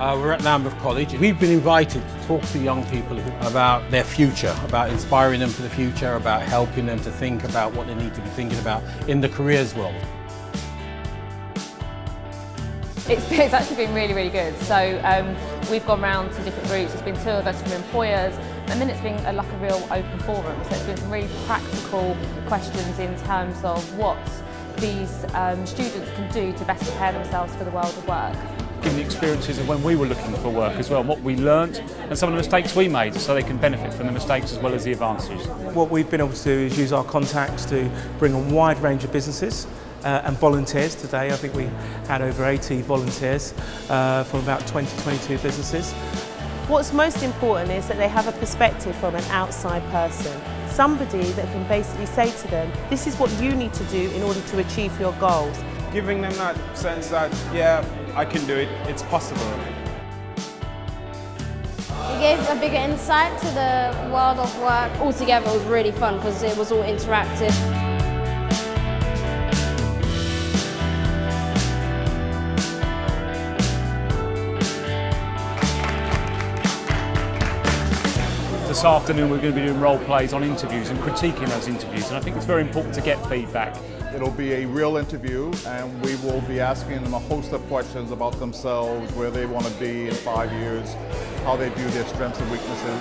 Uh, we're at Lambeth College. We've been invited to talk to young people about their future, about inspiring them for the future, about helping them to think about what they need to be thinking about in the careers world. It's, it's actually been really, really good. So um, we've gone round to different groups. There's been two of us from employers, and then it's been a, like a real open forum. So it's been some really practical questions in terms of what these um, students can do to best prepare themselves for the world of work giving the experiences of when we were looking for work as well, what we learnt and some of the mistakes we made so they can benefit from the mistakes as well as the advantages. What we've been able to do is use our contacts to bring a wide range of businesses uh, and volunteers today. I think we had over 80 volunteers uh, from about 20, 22 businesses. What's most important is that they have a perspective from an outside person. Somebody that can basically say to them, this is what you need to do in order to achieve your goals. Giving them that sense that, yeah, I can do it, it's possible. It gave a bigger insight to the world of work. Altogether it was really fun because it was all interactive. This afternoon we're going to be doing role plays on interviews and critiquing those interviews and I think it's very important to get feedback. It'll be a real interview and we will be asking them a host of questions about themselves, where they want to be in five years, how they view their strengths and weaknesses.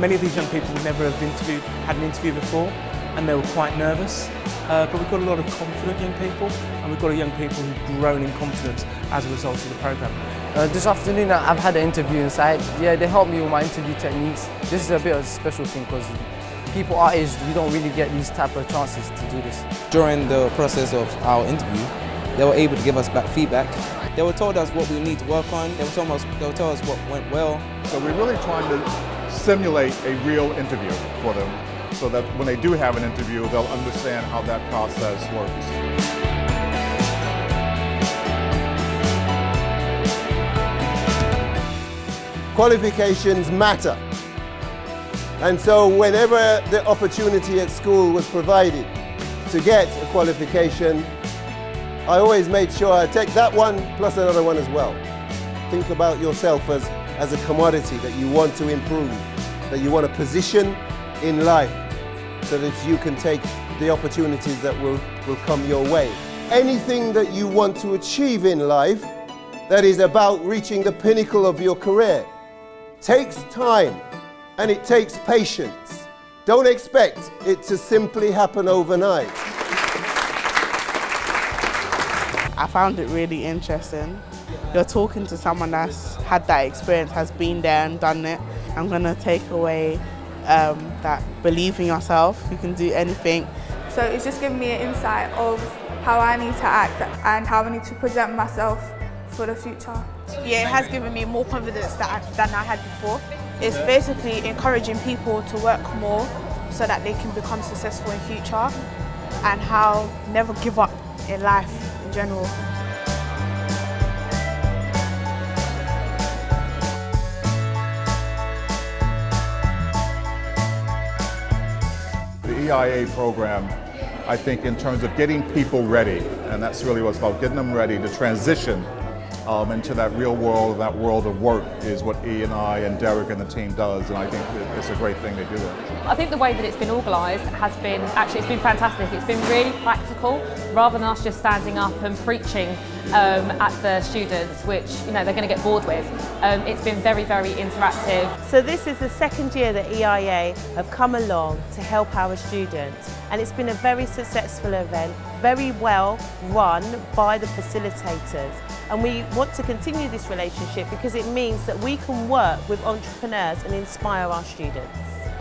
Many of these young people would never have interviewed, had an interview before and they were quite nervous. Uh, but we've got a lot of confident young people and we've got a young people who've grown in confidence as a result of the programme. Uh, this afternoon I've had an interview inside. Yeah, they helped me with my interview techniques. This is a bit of a special thing because people our age, we don't really get these type of chances to do this. During the process of our interview, they were able to give us back feedback. They were told us what we need to work on. They were, told us, they were tell us what went well. So we're really trying to simulate a real interview for them so that when they do have an interview, they'll understand how that process works. Qualifications matter. And so whenever the opportunity at school was provided to get a qualification, I always made sure I take that one plus another one as well. Think about yourself as, as a commodity that you want to improve, that you want to position in life so that you can take the opportunities that will, will come your way. Anything that you want to achieve in life that is about reaching the pinnacle of your career takes time and it takes patience. Don't expect it to simply happen overnight. I found it really interesting. You're talking to someone that's had that experience, has been there and done it. I'm going to take away um, that believe in yourself, you can do anything. So it's just given me an insight of how I need to act and how I need to present myself for the future. Yeah, it has given me more confidence than I, than I had before. It's basically encouraging people to work more so that they can become successful in future and how never give up in life in general. The EIA program, I think in terms of getting people ready, and that's really what it's about, getting them ready to transition um, into that real world, that world of work is what E and I and Derek and the team does, and I think it's a great thing they do it. I think the way that it's been organised has been, actually it's been fantastic. It's been really practical, rather than us just standing up and preaching um, at the students, which you know they're going to get bored with. Um, it's been very, very interactive. So this is the second year that EIA have come along to help our students and it's been a very successful event, very well run by the facilitators and we want to continue this relationship because it means that we can work with entrepreneurs and inspire our students.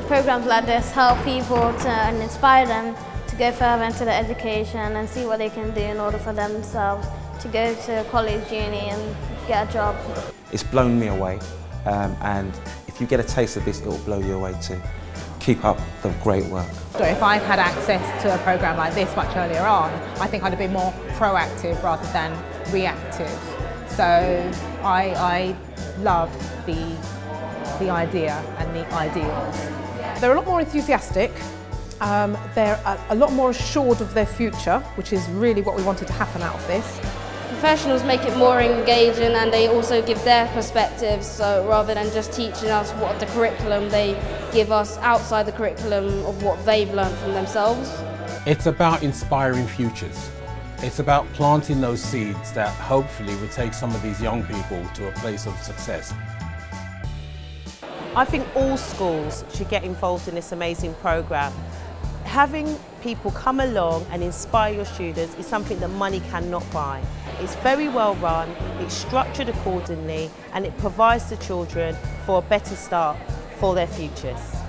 Programs like this help people to, and inspire them to go further into their education and see what they can do in order for themselves to go to college, uni and get a job. It's blown me away um, and if you get a taste of this, it will blow you away too. Keep up the great work. So if I'd had access to a programme like this much earlier on, I think I'd have been more proactive rather than reactive. So I, I love the, the idea and the ideals. They're a lot more enthusiastic, um, they're a, a lot more assured of their future, which is really what we wanted to happen out of this. professionals make it more engaging and they also give their perspectives. So rather than just teaching us what the curriculum, they give us outside the curriculum of what they've learned from themselves. It's about inspiring futures. It's about planting those seeds that hopefully will take some of these young people to a place of success. I think all schools should get involved in this amazing programme. Having people come along and inspire your students is something that money cannot buy. It's very well run, it's structured accordingly and it provides the children for a better start for their futures.